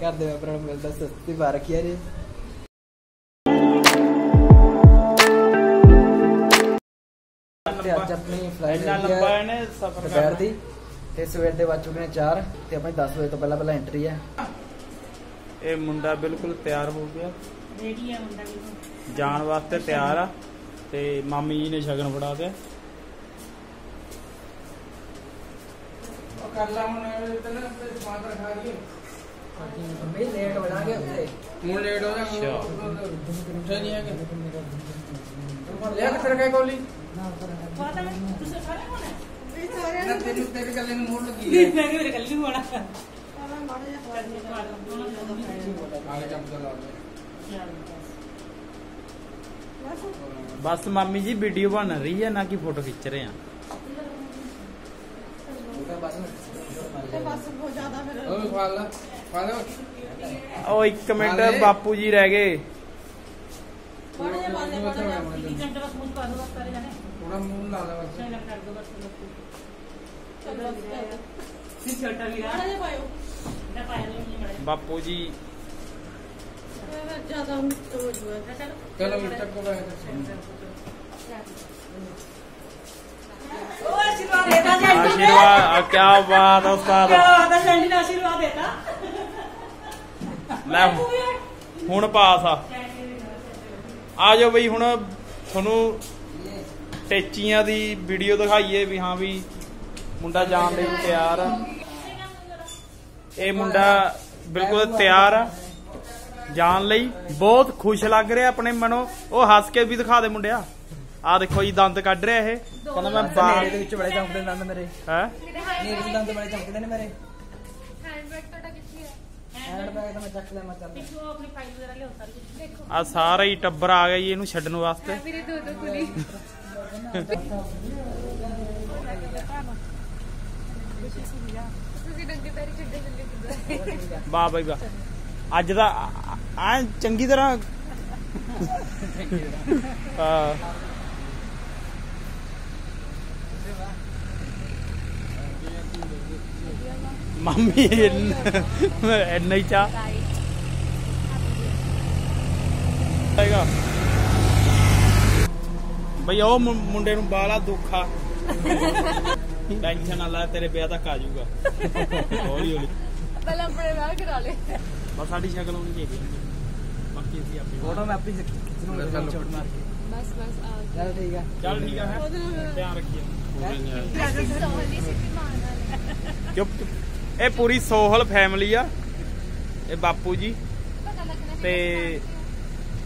ਘਰ ਦੇ ਮੈਂਬਰਾਂ ਨੂੰ ਮਿਲਦਾ ਸਸਤੀ ਪਾ ਰੱਖੀ ਆ ਜੀ। ਤੇ ਅੱਜ ਆਪਣੀ ਫਲਾਈਟ ਸਫ਼ਰ ਦੁਪਹਿਰ ਦੀ। ਤੇ ਸਵੇਰ ਦੇ ਵੱਜ ਚੁੱਕੇ ਨੇ 4 ਤੇ ਆਪਣੀ 10 ਵਜੇ ਤੋਂ ਪਹਿਲਾਂ ਪਹਿਲਾਂ ਐਂਟਰੀ ਹੈ ਇਹ ਮੁੰਡਾ ਬਿਲਕੁਲ ਤਿਆਰ ਹੋ ਗਿਆ। ਰੈਡੀ ਆ ਮੁੰਡਾ ਵੀ ਜਾਣ ਵਾਸਤੇ ਤਿਆਰ ਆ ਤੇ ਮਾਮੀ ਜੀ ਨੇ ਸ਼ਗਨ ਫੜਾ ਦਿਆ ਕਰ ਲਾ ਹੁਣ ਤੈਨੂੰ ਸਮਾਨ ਰਖਾ ਲਈਏ। ਮੰਮੀ ਲੇਟ ਹੋ ਜਾਾਂਗੇ ਉੱਥੇ ਹੁਣ ਲੇਟ ਹੋ। ਜਾ ਉੱਠੇ ਨਹੀਂ ਹੈਗੇ ਲਿਆ ਕਿੱਥੇ ਰਖਾਈ ਕੋਲੀ ਪਤਾ ਨਹੀਂ ਤੁਸੀਂ ਸਾਰੇ ਹੋਣਾ ਨਾ ਤੈਨੂੰ ਤੇਰੀ ਗੱਲ ਨੂੰ ਮੋੜ ਲੱਗੀ ਹੈ ਮੈਂ ਮੇਰੇ ਕੱਲ ਨਹੀਂ ਹੋਣਾ ਆਲੇ ਜੰਪ ਦਾ ਲਾ ਬਸ ਮਾਮੀ ਜੀ ਵੀਡੀਓ ਬਣ ਰਹੀ ਹੈ ਨਾ ਕਿ ਫੋਟੋ ਖਿੱਚ ਰਹੇ ਆ ਖਾ ਲਾ ਉਹ 1 ਮਿੰਟ ਬਾਪੂ ਜੀ ਰਹਿ ਗਏ। ਥੋੜਾ ਜਿਹਾ ਬਾਅਦ ਬਾਅਦ ਇੱਕ ਘੰਟੇ ਬਸ ਮੁਝ ਪਾ ਦੋ ਬਸ ਸਾਰੇ ਜਾਣੇ। ਥੋੜਾ ਮੂੰਹ ਲਾ ਲਾ ਬਸ। ਚਾਹੇ ਲੱਗ ਕਰ ਦੋ ਬਸ ਚਲੋ ਸੀ ਛੋਟਾ ਵੀ ਆ ਜੇ ਪਾਇਓ। ਨਾ ਮੜੇ ਬਾਪੂ ਜੀ। ਜ਼ਿਆਦਾ ਹੋ ਜੂਗਾ। ਚਲੋ ਚਲੋ ਮਿੰਟ ਤੱਕ ਕੋਲ ਉਹ ਲੈ ਹੁਣ ਪਾਸ ਆ। ਜਾਓ ਬਈ ਹੁਣ ਤੁਹਾਨੂੰ ਟੇਚੀਆਂ ਦੀ ਵੀਡੀਓ ਦਿਖਾਈਏ ਵੀ ਹਾਂ ਵੀ ਮੁੰਡਾ ਜਾਣ ਲਈ ਤਿਆਰ ਆ। ਇਹ ਮੁੰਡਾ ਬਿਲਕੁਲ ਤਿਆਰ ਆ ਜਾਣ ਲਈ। ਬਹੁਤ ਖੁਸ਼ ਲੱਗ ਰਿਹਾ ਆਪਣੇ ਮਨੋਂ। ਉਹ ਹੱਸ ਕੇ ਵੀ ਦਿਖਾ ਦੇ ਮੁੰਡਿਆ। ਆ ਦੇਖੋ ਜੀ ਦੰਦ ਕੱਢ ਰਿਹਾ ਇਹ। ਕਹਿੰਦਾ ਮੈਂ ਨੇੜੇ ਦੇ ਵਿੱਚ ਬੜੇ ਚਮਕਦੇ ਦੰਦ ਮੇਰੇ। ਹੈ? ਨੇੜੇ ਦੇ ਦੰਦ ਬੜੇ ਚਮਕਦੇ ਨੇ ਮੇਰੇ। ਹੈਂਡਬੈਗ ਤੁਹਾਡਾ ਕਿੱਥੇ ਹੈ ਹੈਂਡ ਬੈਗ ਤਾਂ ਮੈਂ ਚੱਕ ਲਿਆ ਮੈਂ ਚੱਲ ਪਿੱਛੋਂ ਆਪਣੀ ਫਾਈਲ ਵਗੈਰਾ ਲਿਆਓ ਸਾਰੀ ਕੁਝ ਦੇਖੋ। ਆ ਸਾਰਾ ਹੀ ਟੱਬਰ ਆ ਗਿਆ ਜੀ ਇਹਨੂੰ ਛੱਡਣ ਵਾਸਤੇ। ਦੋ ਦੋ ਵਾਹ ਬਈ ਵਾਹ। ਅੱਜ ਦਾ ਆ ਚੰਗੀ ਤਰ੍ਹਾਂ। ਹਾਂ। ਮੰਮੀ ਇੰਨਾ ਹੀ ਚਾ ਆਏਗਾ। ਬਈ ਉਹ ਮੁੰਡੇ ਨੂੰ ਬਾਲਾ ਦੁੱਖ ਆ। ਟੈਨਸ਼ਨ ਨਾ ਲੈ ਤੇਰੇ ਵਿਆਹ ਤੱਕ ਆ ਜਾਊਗਾ। ਹੌਲੀ ਹੌਲੀ। ਪਹਿਲਾਂ ਆਪਣੇ ਵਿਆਹ ਕਰਾ ਲੈ ਬਸ ਸਾਡੀ ਸ਼ਕਲ ਹੋਣੀ ਚਾਹੀਦੀ ਹੈ ਬਾਕੀ ਅਸੀਂ ਆਪਣੀ ਫੋਟੋ ਮੈਂ ਆਪਣੀ ਖਿੱਚੂੰਗਾ ਸ਼ਾਟ ਮਾਰ ਕੇ। ਬਸ ਬਸ ਆ ਚੱਲ ਠੀਕ ਆ। ਚੱਲ ਠੀਕ ਆ ਹੈ? ਧਿਆਨ ਰੱਖੀਏ ਚੁੱਪ ਚੁੱਪ। ਇਹ ਪੂਰੀ ਸੋਹਲ ਫੈਮਿਲੀ ਆ। ਇਹ ਬਾਪੂ ਜੀ। ਤੇ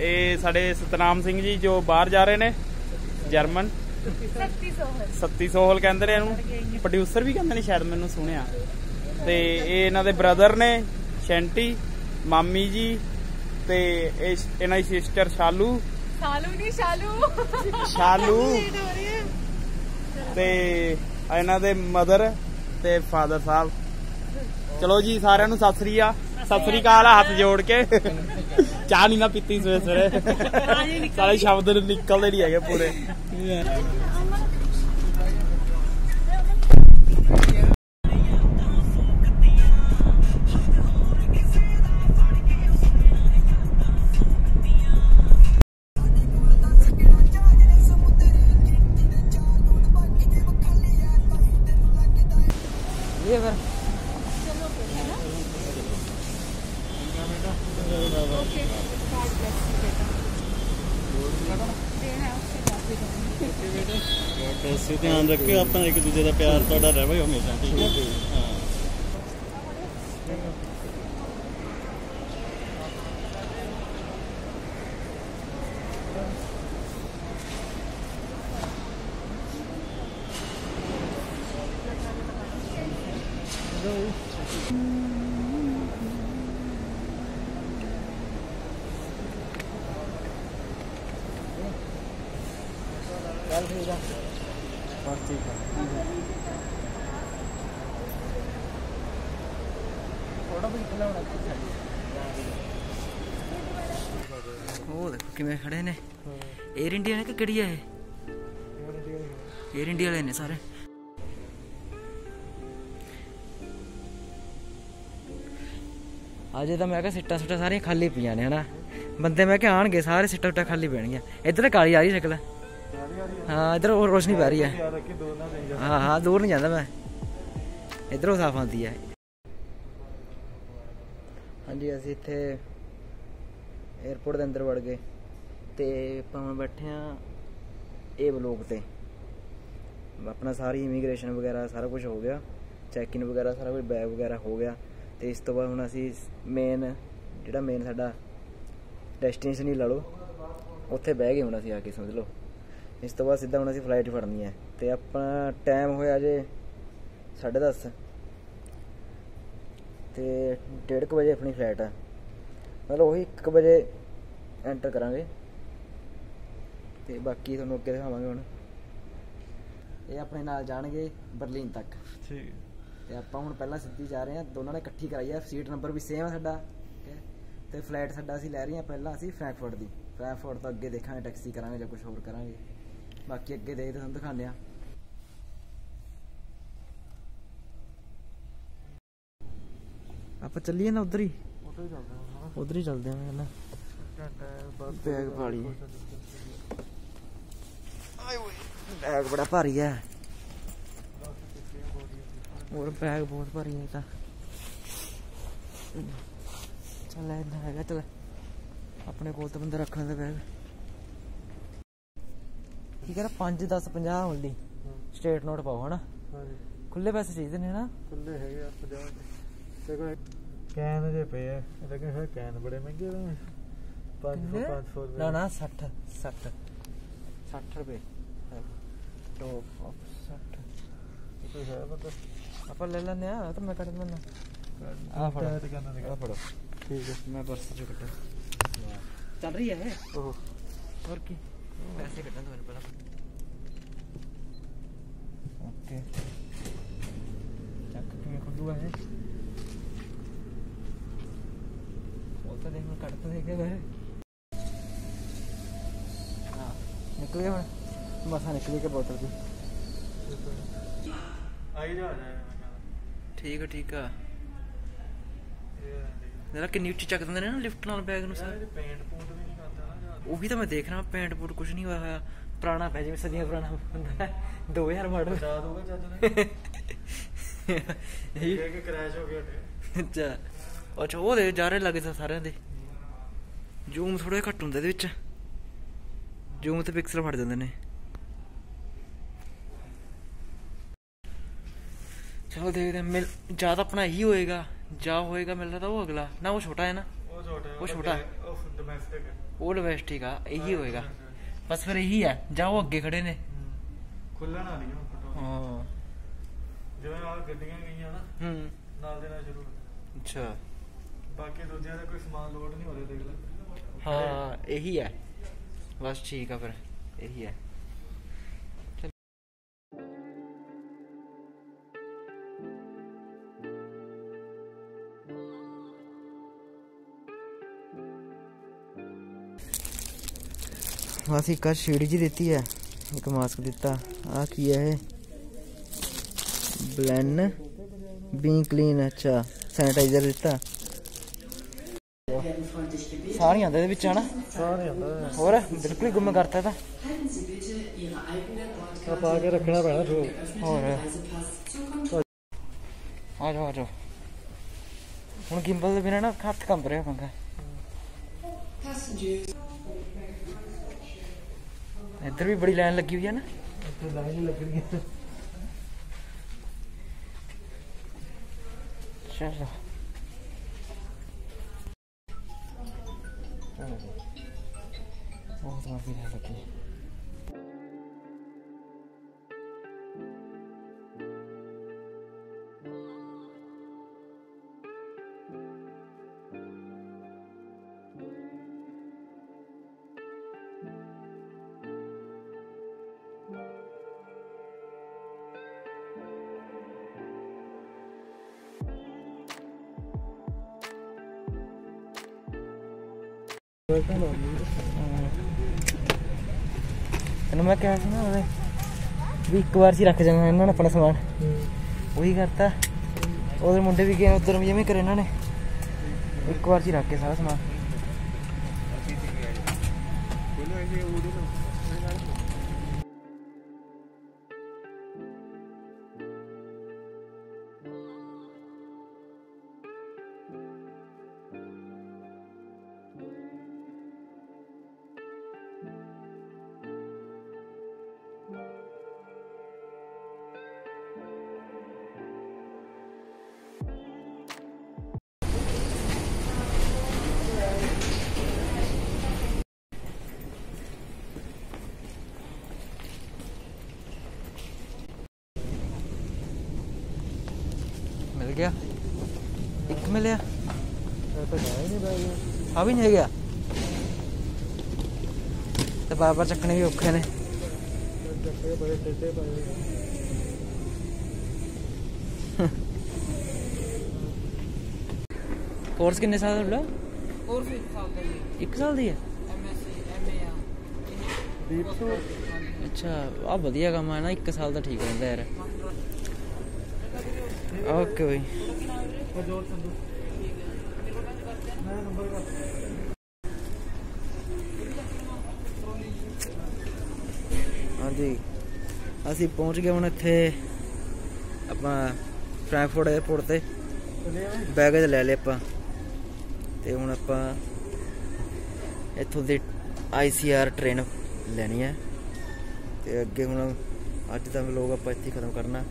ਇਹ ਸਾਡੇ ਸਤਨਾਮ ਸਿੰਘ ਜੀ ਜੋ ਬਾਹਰ ਜਾ ਰਹੇ ਨੇ ਜਰਮਨ। ਸੱਤੀ ਸੋਹਲ ਕਹਿੰਦੇ ਨੇ ਇਹਨੂੰ। ਪ੍ਰੋਡਿਊਸਰ ਵੀ ਕਹਿੰਦੇ ਨੇ ਸ਼ਾਇਦ ਮੈਨੂੰ ਸੁਣਿਆ। ਤੇ ਇਹ ਇਹਨਾਂ ਦੇ ਬ੍ਰਦਰ ਨੇ ਸ਼ੈਂਟੀ ਮਾਮੀ ਜੀ ਤੇ ਇਹ ਇਹਨਾਂ ਦੀ ਸਿਸਟਰ ਸ਼ਾਲੂ। ਸਾਲੂ ਨਹੀਂ ਸ਼ਾਲੂ। ਸ਼ਾਲੂ। ਤੇ ਇਹਨਾਂ ਦੇ ਮਦਰ ਤੇ ਫਾਦਰ ਸਾਹਿਬ। ਚਲੋ ਜੀ ਸਾਰਿਆਂ ਨੂੰ ਸਤਿ ਸ੍ਰੀ ਆ। ਸਤਿ ਸ੍ਰੀ ਅਕਾਲ ਆ ਹੱਥ ਜੋੜ ਕੇ। ਚਾਹ ਨਹੀਂ ਨਾ ਪੀਤੀ ਸਵੇਰੇ ਸਵੇਰੇ ਸਾਰੇ ਸ਼ਬਦ ਨਿਕਲਦੇ ਨਹੀਂ ਹੈਗੇ ਪੂਰੇ। ਤੁਸੀਂ ਧਿਆਨ ਰੱਖਿਓ ਆਪਾਂ ਇੱਕ ਦੂਜੇ ਦਾ ਪਿਆਰ ਤੁਹਾਡਾ ਰਹੇ ਹਮੇਸ਼ਾ ਠੀਕ ਹੈ ਹਾਂ Hello. ਠੀਕ ਆ ਬਸ ਠੀਕ ਆ ਫੋਟੋ ਵੀ ਖਿਲਾਉਣਾ ਉਹ ਦੇਖੋ ਕਿਵੇਂ ਖੜੇ ਨੇ 에ਅਰ ਇੰਡੀਆ ਨੇ ਕਿ ਕਿਹੜੀ ਹੈ ਇਹ 에ਅਰ ਇੰਡੀਆ ਵਾਲੇ ਨੇ ਸਾਰੇ ਅਜੇ ਤਾਂ ਮੈਂ ਕਿਹਾ ਸਿੱਟਾਂ ਸੁੱਟਾਂ ਸਾਰੀਆਂ ਖਾਲੀ ਪਈਆਂ ਨੇ ਹਨਾ ਬੰਦੇ ਮੈਂ ਕਿਹਾ ਆਣਗੇ ਸਾਰੇ ਸਿੱਟਾਂ ਸੁੱਟਾਂ ਖਾਲੀ ਪੈਣਗੀਆਂ ਇੱਧਰ ਤਾਂ ਕਾਲੀ ਆ ਰਹੀ ਸ਼ਕਲ ਹਾਂ ਇੱਧਰ ਉਹ ਰੋਸ਼ਨੀ ਪੈ ਰਹੀ ਹੈ। ਹਾਂ ਹਾਂ ਦੂਰ ਨਹੀਂ ਜਾਂਦਾ ਮੈਂ। ਇਧਰੋਂ ਸਾਫ਼ ਆਉਂਦੀ ਹੈ। ਹਾਂਜੀ ਅਸੀਂ ਇੱਥੇ 에어ਪੋਰਟ ਦੇ ਅੰਦਰ ਵੜ ਗਏ ਤੇ ਆਪਾਂ ਬੈਠੇ ਆ ਇਹ ਬਲੋਕ ਤੇ। ਆਪਣਾ ਸਾਰੀ ਇਮੀਗ੍ਰੇਸ਼ਨ ਵਗੈਰਾ ਸਾਰਾ ਕੁਝ ਹੋ ਗਿਆ। ਚੈੱਕ ਇਨ ਵਗੈਰਾ ਸਾਰਾ ਕੁਝ ਬੈਗ ਵਗੈਰਾ ਹੋ ਗਿਆ ਤੇ ਇਸ ਤੋਂ ਬਾਅਦ ਹੁਣ ਅਸੀਂ ਮੇਨ ਜਿਹੜਾ ਮੇਨ ਸਾਡਾ ਡੈਸਟੀਨੇਸ਼ਨ ਹੀ ਲਾ ਲਓ ਉੱਥੇ ਬਹਿ ਗਏ ਹੁਣ ਅਸੀਂ ਆ ਕੇ ਸਮਝ ਲਓ। ਇਸ ਤੋਂ ਬਾਅਦ ਸਿੱਧਾ ਹੁਣ ਅਸੀਂ ਫਲਾਈਟ ਫੜਨੀ ਹੈ। ਤੇ ਆਪਣਾ ਟਾਈਮ ਹੋਇਆ ਜੇ 10:30 ਤੇ 1:30 ਵਜੇ ਆਪਣੀ ਫਲਾਈਟ ਆ। ਮਤਲਬ ਉਹੀ 1 ਵਜੇ ਐਂਟਰ ਕਰਾਂਗੇ। ਤੇ ਬਾਕੀ ਤੁਹਾਨੂੰ ਅੱਗੇ ਦਿਖਾਵਾਂਗੇ ਹੁਣ। ਇਹ ਆਪਣੇ ਨਾਲ ਜਾਣਗੇ ਬਰਲਿਨ ਤੱਕ। ਠੀਕ ਤੇ ਆਪਾਂ ਹੁਣ ਪਹਿਲਾਂ ਸਿੱਧੀ ਜਾ ਰਹੇ ਹਾਂ। ਦੋਨਾਂ ਨੇ ਇਕੱਠੀ ਕਰਾਈ ਹੈ ਸੀਟ ਨੰਬਰ ਵੀ ਸੇਮ ਹੈ ਸਾਡਾ। ਤੇ ਫਲਾਈਟ ਸਾਡਾ ਅਸੀਂ ਲੈ ਰਹੇ ਹਾਂ ਪਹਿਲਾਂ ਅਸੀਂ ਫਰੈਂਕਫਰਟ ਦੀ। ਫਰੈਂਕਫਰਟ ਤੋਂ ਅੱਗੇ ਦੇਖਾਂਗੇ ਟੈਕਸੀ ਕਰਾਂਗੇ ਜਾਂ ਕੁਝ ਹੋਰ ਕਰਾਂਗੇ। ਬਾਕੀ ਅੱਗੇ ਦੇਖਦੇ ਤੁਹਾਨੂੰ ਦਿਖਾਉਂਦੇ ਆ ਆਪਾਂ ਚੱਲੀਏ ਨਾ ਉਧਰ ਹੀ। ਚੱਲਦੇ ਉਧਰ ਹੀ ਚੱਲਦੇ ਆਂ ਬਸ ਬੈਗ ਬੜਾ ਭਾਰੀ ਹੈ। ਹੋਰ ਬੈਗ ਬਹੁਤ ਭਾਰੀ ਹੈ ਤਾਂ। ਚੱਲ ਇੰਨਾ ਹੈਗਾ ਚੱਲ। ਆਪਣੇ ਕੋਲ ਤਾਂ ਬੰਦਾ ਰੱਖਣ ਦਾ ਬੈਗ। ਕੀ ਕਰਾਂ 5 10 50 ਹੁੰਦੀ। ਸਟੇਟ ਨੋਟ ਪਾਓ ਹਨਾ? ਹਾਂਜੀ। ਖੁੱਲੇ ਪੈਸੇ ਚਾਹੀਦੇ ਨੇ ਨਾ ਖੁੱਲੇ ਹੈਗੇ ਆ 50 ਤੇ ਕੋਈ ਕੈਨ ਜੇ ਪਏ ਆ ਇਹਦਾ ਕਿ ਕੈਨ ਬੜੇ ਮਹਿੰਗੇ ਨੇ। 500 500 ਰੁਪਏ। ਨਾ ਨਾ 60 60 60 ਰੁਪਏ। ਟੋਪ ਆਫ 60 ਕੋਈ ਹੈ ਮਤਲਬ ਆਪਾਂ ਲੈ ਲੈਂਦੇ ਆ ਤਾਂ ਮੈਂ ਕੱਢ ਲੈਣਾ ਆ ਫੜੋ। ਤੇ ਕਰਨਾ ਆ ਫੜੋ। ਠੀਕ ਹੈ ਮੈਂ ਪਰਸ ਚੋਂ ਚੱਲ ਰਹੀ ਹੈ ਉਹ ਹੋਰ ਕੀ? ਤਾਂ ਤਾਂ ਮਸਾ ਨਿਕਲ ਗਿਆ ਬੋਤਲ ਦੀ ਆਈ ਜਾ ਜਾਏਗਾ ਠੀਕ ਆ ਠੀਕ ਆ ਜਰਾ ਕਿੰਨੀ ਉੱਚੀ ਚੱਕ ਦਿੰਦੇ ਨੇ ਨਾ ਲਿਫਟ ਨਾਲ ਬੈਗ ਨੂੰ ਸਾਰੇ ਪੇਂਟ ਪੂੰਟ ਵੀ ਉਹੀ ਤਾਂ ਮੈਂ ਦੇਖ ਰਿਹਾ ਪੈਂਟ ਪੂਟ ਕੁਝ ਨਹੀਂ ਹੋਇਆ ਹੋਇਆ ਪੁਰਾਣਾ ਪੈ ਜਿਵੇਂ ਸਦੀਆਂ ਪੁਰਾਣਾ ਹੁੰਦਾ ਹੈ 2000 ਮਾਡਲ ਬਚਾ ਦੂਗਾ ਚੱਜ ਨੇ। ਇਹੀ। ਕਿ ਕ੍ਰੈਸ਼ ਹੋ ਗਿਆ ਅੱਛਾ। ਅੱਛਾ ਉਹ ਦੇ ਜਾ ਰਹੇ ਲੱਗੇ ਤਾਂ ਸਾਰਿਆਂ ਦੇ। ਜ਼ੂਮ ਥੋੜਾ ਘੱਟ ਹੁੰਦਾ ਇਹਦੇ ਵਿੱਚ। ਜ਼ੂਮ ਤੇ ਪਿਕਸਲ ਫੜ ਜਾਂਦੇ ਨੇ। ਚਲੋ ਦੇਖਦੇ ਹਾਂ ਮਿਲ ਜਾਂ ਤਾਂ ਆਪਣਾ ਇਹੀ ਹੋਏਗਾ ਜਾਂ ਹੋਏਗਾ ਮਿਲਦਾ ਤਾਂ ਉਹ ਅਗਲਾ। ਨਾ ਉਹ ਛੋਟਾ ਹੈ ਨਾ। ਉਹ ਛੋਟਾ ਉਹ ਛੋਟਾ। ਉਹ ਡੋਮੈਸਟਿਕ ਉਹ ਡੋਮੈਸਟਿਕ ਆ ਇਹੀ ਹੋਏਗਾ। ਬਸ ਫਿਰ ਇਹੀ ਹੈ ਜਾਂ ਉਹ ਅੱਗੇ ਖੜੇ ਨੇ। ਖੁੱਲਣ ਵਾਲੀ ਹੁਣ ਹਾਂ। ਜਿਵੇਂ ਆ ਗੱਡੀਆਂ ਗਈਆਂ ਨਾ ਹੂੰ। ਨਾਲ ਦੇ ਨਾਲ ਸ਼ੁਰੂ। ਅੱਛਾ। ਬਾਕੀ ਦੂਜਿਆਂ ਦਾ ਕੋਈ ਸਮਾਨ ਲੋਡ ਨਹੀਂ ਹੋ ਰਿਹਾ ਦੇਖ ਲੈ। ਹਾਂ ਇਹੀ ਹੈ ਬਸ ਠੀਕ ਆ ਫਿਰ ਇਹੀ ਹੈ ਆ ਸ਼ੀਟ ਜੀ ਦਿੱਤੀ ਹੈ ਇੱਕ ਮਾਸਕ ਦਿੱਤਾ। ਆ ਕੀ ਹੈ ਇਹ? ਬਲੈਨ ਬੀ ਕਲੀਨ ਅੱਛਾ ਸੈਨੀਟਾਈਜ਼ਰ ਦਿੱਤਾ। ਸਾਰੀਆਂ ਦੇ ਵਿੱਚ ਹਨਾ? ਸਾਰੇ ਆਂਦਾ ਹੋਰ ਬਿਲਕੁਲ ਹੀ ਗੁੰਮ ਕਰਤਾ ਤਾਂ। ਆ ਪਾ ਕੇ ਰੱਖਣਾ ਪੈਣਾ ਥੋ ਹੋਰ। ਆ ਜਾਓ ਆ ਜਾਓ। ਹੁਣ ਗਿੰਬਲ ਦੇ ਬਿਨਾਂ ਨਾ ਹੱਥ ਕੰਬ ਰਿਹਾ ਪੰਗਾ ਇੱਧਰ ਵੀ ਬੜੀ ਲਾਈਨ ਲੱਗੀ ਹੋਈ ਹੈ ਨਾ। ਇੱਥੇ ਲਾਈਨ ਲੱਗਣੀ ਹੈ ਚਲੋ। ਬਹੁਤ ਲਾਈਨ ਲੱਗੀ। ਤੈਨੂੰ ਮੈਂ ਕਿਹਾ ਸੀ ਨਾ ਉਹਦੇ ਵੀ ਇੱਕ ਵਾਰ ਸੀ ਰੱਖ ਜਾਣਾ ਇਹਨਾਂ ਨੇ ਆਪਣਾ ਸਮਾਨ। ਉਹੀ ਕਰਤਾ। ਉਹਦੇ ਮੁੰਡੇ ਵੀ ਗਏ, ਉਧਰ ਵੀ ਜਿਵੇਂ ਕਰੇ ਇਹਨਾਂ ਨੇ। ਇੱਕ ਵਾਰ ਸੀ ਹੀ ਰੱਖ ਕੇ ਸਾਰਾ ਸਮਾਨ। ਗਿਆ। ਇੱਕ ਮਿਲਿਆ। ਇਹ ਤਾਂ ਹੈ ਹੀ ਨਹੀਂ ਬੈਗ ਆ ਵੀ ਨਹੀਂ ਹੈਗਾ। ਤੇ ਬਾਬਾ ਚੱਕਣੇ ਵੀ ਔਖੇ ਨੇ। ਕੋਰਸ ਕਿੰਨੇ ਸਾਲ ਦਾ ਹੋਰ ਵੀ ਸਾਲ ਦਾ ਹੀ 1 ਸਾਲ ਦੀ ਹੈ? ਐਮਐਸਸੀ ਐਮਏ ਆ। ਦੀਪ ਅੱਛਾ ਆ ਵਧੀਆ ਕੰਮ ਹੈ ਨਾ 1 ਸਾਲ ਦਾ ਠੀਕ ਰਹਿੰਦਾ ਯਾਰ। ਓਕੇ ਬਈ ਹਾਂਜੀ, ਅਸੀਂ ਪਹੁੰਚ ਗਏ ਹੁਣ ਇੱਥੇ ਆਪਾਂ ਫ੍ਰੈਂਕਫਰਟ 에ਅਰਪੋਰਟ ਤੇ। ਬੈਗੇਜ ਲੈ ਲਏ ਆਪਾਂ। ਤੇ ਹੁਣ ਆਪਾਂ ਇੱਥੋਂ ਦੀ ਆਈਸੀਆਰ ਟ੍ਰੇਨ ਲੈਣੀ ਹੈ। ਤੇ ਅੱਗੇ ਹੁਣ ਅੱਜ ਦਾ ਵਲੋਗ ਆਪਾਂ ਇੱਥੇ ਖਤਮ ਕਰਨਾ।